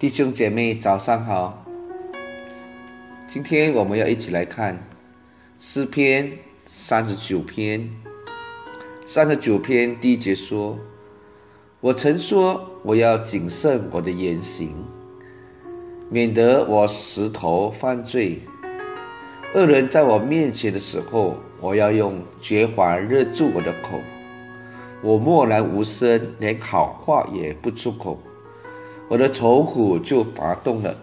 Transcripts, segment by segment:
弟兄姐妹，早上好。今天我们要一起来看诗篇三十九篇。三十九篇第一节说：“我曾说我要谨慎我的言行，免得我石头犯罪。恶人在我面前的时候，我要用绝环勒住我的口。我默然无声，连好话也不出口。”我的愁苦就发动了，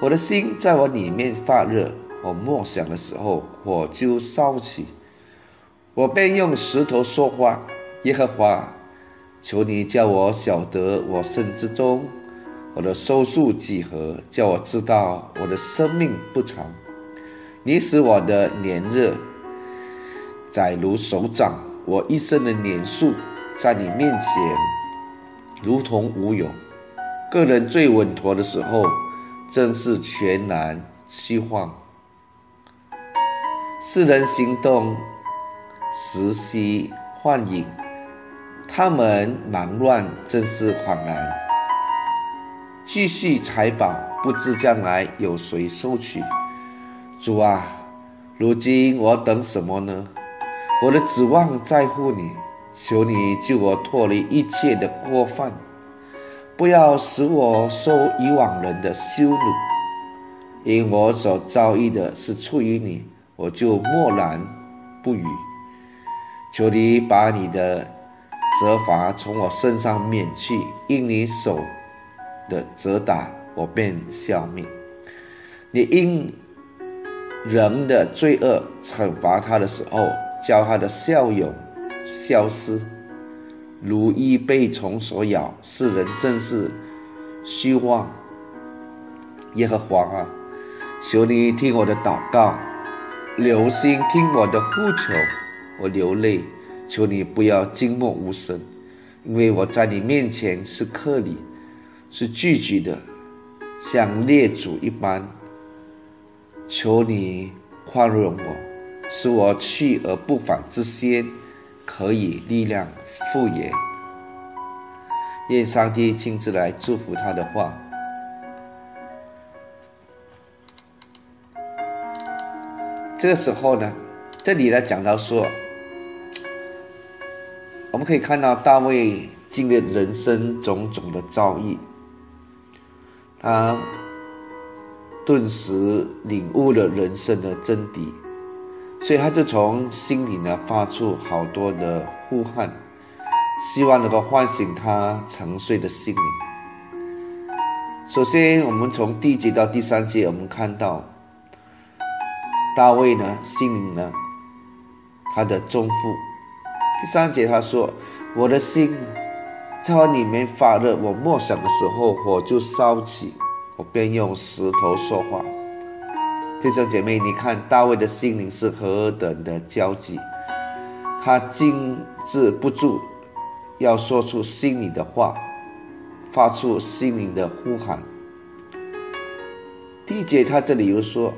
我的心在我里面发热。我默想的时候，火就烧起。我便用石头说话：“耶和华，求你叫我晓得我身之中，我的寿数几何？叫我知道我的生命不长。你使我的年日载如手掌，我一生的年数在你面前如同无有。”个人最稳妥的时候，正是全然虚幻；世人行动时息幻影，他们忙乱正是恍然。继续财宝，不知将来有谁收取。主啊，如今我等什么呢？我的指望在乎你，求你救我脱离一切的过犯。不要使我受以往人的羞辱，因我所遭遇的是出于你，我就默然不语。求你把你的责罚从我身上免去，因你手的责打，我便消灭。你因人的罪恶惩罚他的时候，叫他的笑容消失。如一被虫所咬，世人正是虚妄。耶和华啊，求你听我的祷告，留心听我的呼求。我流泪，求你不要静默无声，因为我在你面前是客里，是拒绝的，像列祖一般。求你宽容我，使我去而不返之先。可以力量复原，愿上帝亲自来祝福他的话。这个时候呢，这里呢讲到说，我们可以看到大卫经历人生种种的遭遇，他顿时领悟了人生的真谛。所以他就从心里呢发出好多的呼喊，希望能够唤醒他沉睡的心灵。首先，我们从第一节到第三节，我们看到大卫呢心灵呢他的重负。第三节他说：“我的心在我里面发热，我默想的时候火就烧起，我便用石头说话。”弟兄姐妹，你看大卫的心灵是何等的焦急，他禁止不住要说出心里的话，发出心灵的呼喊。第一节他这里又说：“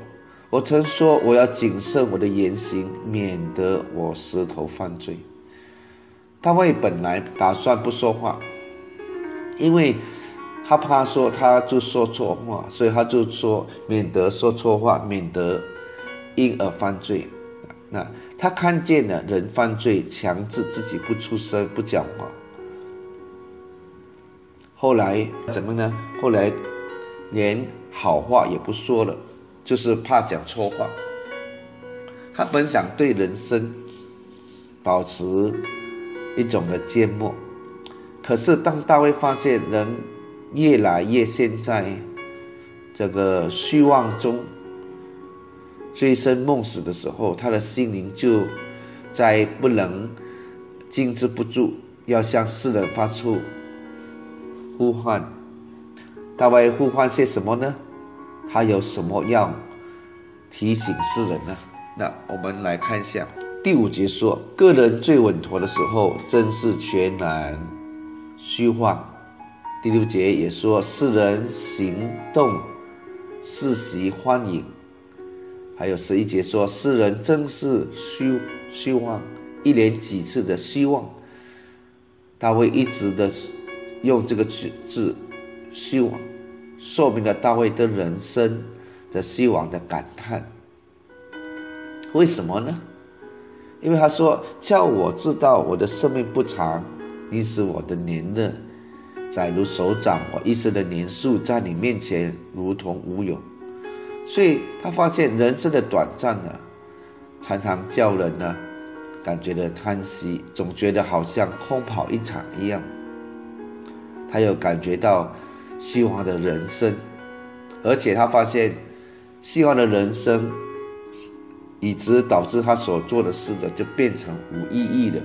我曾说我要谨慎我的言行，免得我石头犯罪。”大卫本来打算不说话，因为。他怕说，他就说错话，所以他就说，免得说错话，免得因而犯罪。那他看见了人犯罪，强制自己不出声、不讲话。后来怎么呢？后来连好话也不说了，就是怕讲错话。他本想对人生保持一种的缄默，可是当大卫发现人。越来越陷在这个虚妄中醉生梦死的时候，他的心灵就在不能禁止不住，要向世人发出呼唤。大卫呼唤些什么呢？他有什么要提醒世人呢？那我们来看一下第五节说：个人最稳妥的时候，正是全然虚幻。第六节也说，世人行动世袭欢迎，还有十一节说，世人真是虚虚妄，一连几次的希望，他会一直的用这个字字虚妄，说明了大卫对人生的希望的感叹。为什么呢？因为他说：“叫我知道我的生命不长，你使我的年日载如手掌，我一生的年数在你面前如同无有。”所以他发现人生的短暂呢，常常叫人呢感觉的叹息，总觉得好像空跑一场一样。他又感觉到希望的人生，而且他发现希望的人生。以致导致他所做的事呢，就变成无意义的。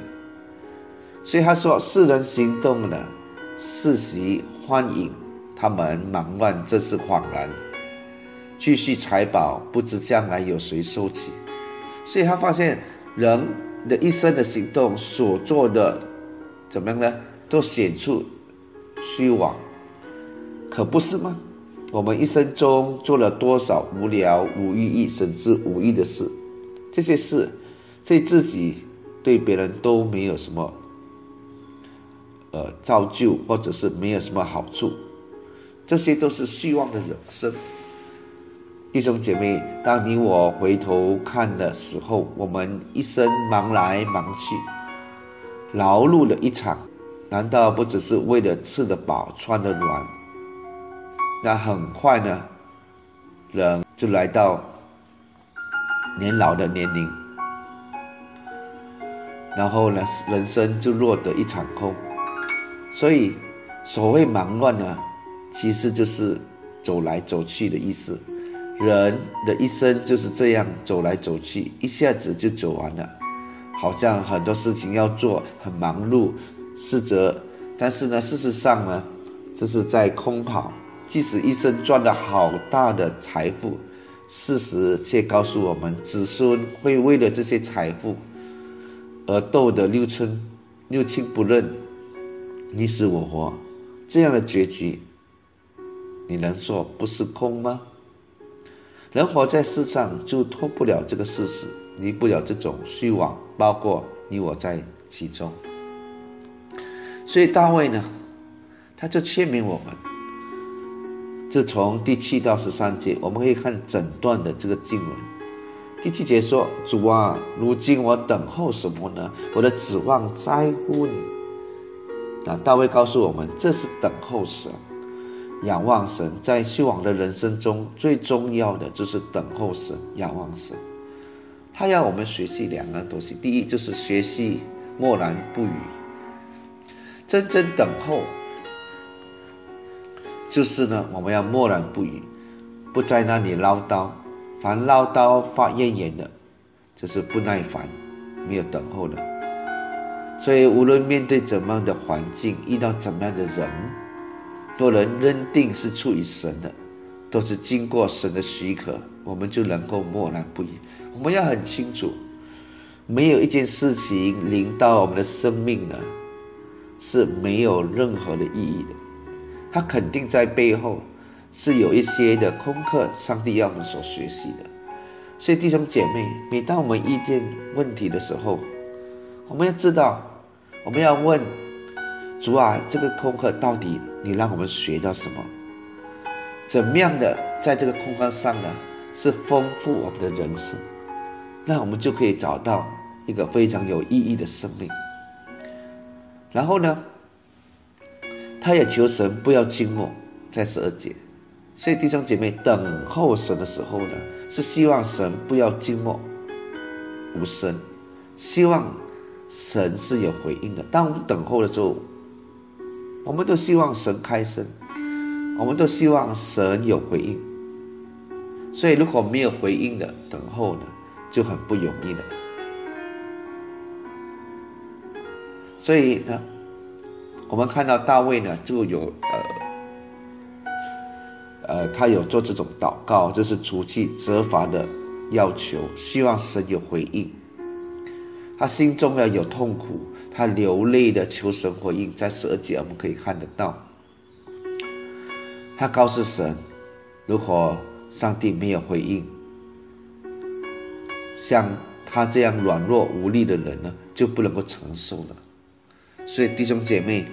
所以他说：“世人行动呢，世袭欢迎，他们忙乱，这是恍然。继续财宝，不知将来有谁收起。”所以他发现人的一生的行动所做的怎么样呢？都显出虚妄，可不是吗？我们一生中做了多少无聊、无意义甚至无意的事？这些事，对自己、对别人都没有什么，呃，造就或者是没有什么好处，这些都是虚妄的人生。弟兄姐妹，当你我回头看的时候，我们一生忙来忙去，劳碌了一场，难道不只是为了吃得饱、穿得暖？那很快呢，人就来到。年老的年龄，然后呢，人生就落得一场空。所以，所谓忙乱呢，其实就是走来走去的意思。人的一生就是这样走来走去，一下子就走完了，好像很多事情要做，很忙碌，是则，但是呢，事实上呢，这是在空跑。即使一生赚了好大的财富。事实却告诉我们，子孙会为了这些财富而斗得六亲六亲不认，你死我活，这样的结局，你能说不是空吗？人活在世上就脱不了这个事实，离不了这种虚妄，包括你我在其中。所以大卫呢，他就劝勉我们。就从第七到十三节，我们可以看整段的这个经文。第七节说：“主啊，如今我等候什么呢？我的指望在乎你。”那大卫告诉我们，这是等候神、仰望神。在虚妄的人生中，最重要的就是等候神、仰望神。他要我们学习两样东西：第一，就是学习默然不语，真正等候。就是呢，我们要默然不语，不在那里唠叨。凡唠叨发怨言的，就是不耐烦，没有等候的。所以，无论面对怎么样的环境，遇到怎么样的人，若人认定是出于神的，都是经过神的许可，我们就能够默然不语。我们要很清楚，没有一件事情临到我们的生命呢，是没有任何的意义的。他肯定在背后是有一些的功课，上帝要我们所学习的。所以弟兄姐妹，每当我们遇见问题的时候，我们要知道，我们要问主啊，这个功课到底你让我们学到什么？怎么样的在这个功课上呢，是丰富我们的人生？那我们就可以找到一个非常有意义的生命。然后呢？他也求神不要静默，在十二节。所以弟兄姐妹等候神的时候呢，是希望神不要静默无声，希望神是有回应的。当我们等候的时候，我们都希望神开声，我们都希望神有回应。所以如果没有回应的等候呢，就很不容易了。所以呢。我们看到大卫呢，就有呃呃，他有做这种祷告，就是除去责罚的要求，希望神有回应。他心中呢有痛苦，他流泪的求神回应，在十二节我们可以看得到。他告诉神，如果上帝没有回应，像他这样软弱无力的人呢，就不能够承受了。所以弟兄姐妹，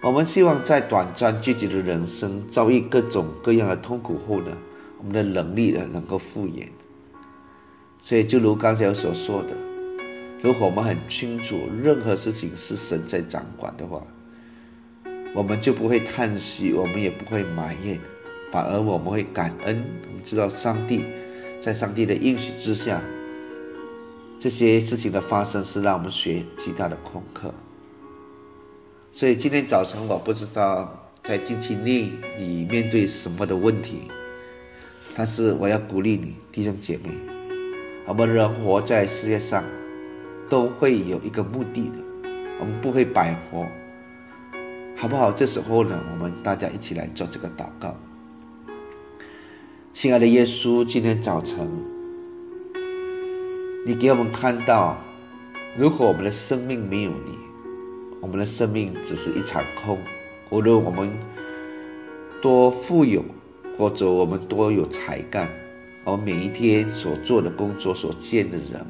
我们希望在短暂聚集的人生遭遇各种各样的痛苦后呢，我们的能力呢能够复原。所以，就如刚才所说的，如果我们很清楚任何事情是神在掌管的话，我们就不会叹息，我们也不会埋怨，反而我们会感恩。我们知道上帝在上帝的应许之下，这些事情的发生是让我们学极大的功课。所以今天早晨，我不知道在近期内你面对什么的问题，但是我要鼓励你，弟兄姐妹，我们人活在世界上，都会有一个目的的，我们不会白活。好不好？这时候呢，我们大家一起来做这个祷告。亲爱的耶稣，今天早晨，你给我们看到，如果我们的生命没有你，我们的生命只是一场空。无论我们多富有，或者我们多有才干，我们每一天所做的工作、所见的人，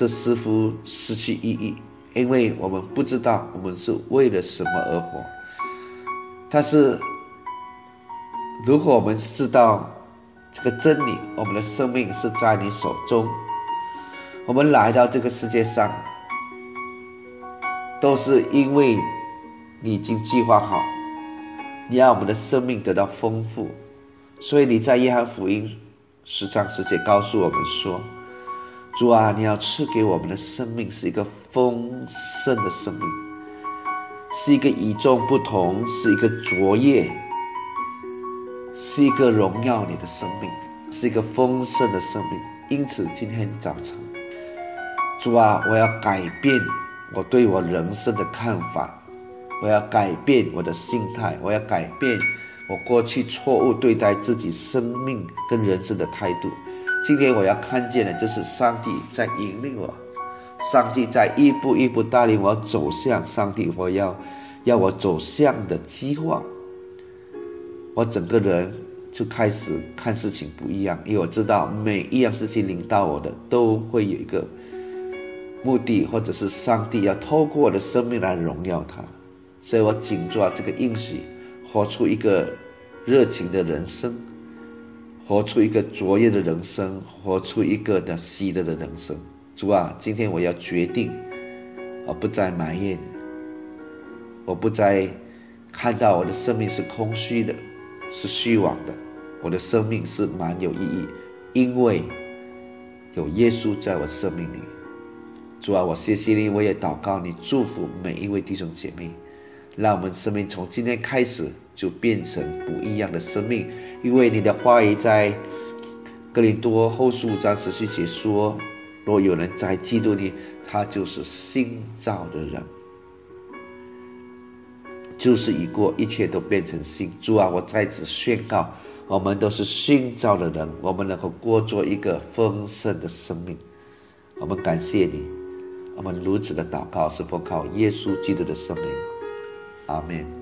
这似乎失去意义。因为我们不知道我们是为了什么而活，但是如果我们知道这个真理，我们的生命是在你手中，我们来到这个世界上，都是因为你已经计划好，你让我们的生命得到丰富，所以你在约翰福音十章十节告诉我们说。主啊，你要赐给我们的生命是一个丰盛的生命，是一个与众不同，是一个卓越，是一个荣耀你的生命，是一个丰盛的生命。因此，今天早晨，主啊，我要改变我对我人生的看法，我要改变我的心态，我要改变我过去错误对待自己生命跟人生的态度。今天我要看见的，就是上帝在引领我，上帝在一步一步带领我走向上帝，我要要我走向的计划。我整个人就开始看事情不一样，因为我知道每一样事情领到我的，都会有一个目的，或者是上帝要透过我的生命来荣耀他，所以我紧抓这个应许，活出一个热情的人生。活出一个卓越的人生，活出一个的喜乐的人生。主啊，今天我要决定，我不再埋怨，我不再看到我的生命是空虚的，是虚妄的。我的生命是蛮有意义，因为有耶稣在我生命里。主啊，我谢谢你，我也祷告你，祝福每一位弟兄姐妹，让我们生命从今天开始就变成不一样的生命。因为你的话语在格林多后书五章十七节说：“若有人在基督里，他就是新造的人，就是已过，一切都变成新。”主啊，我在此宣告，我们都是新造的人，我们能够过做一个丰盛的生命。我们感谢你，我们如此的祷告是否靠耶稣基督的生命？阿门。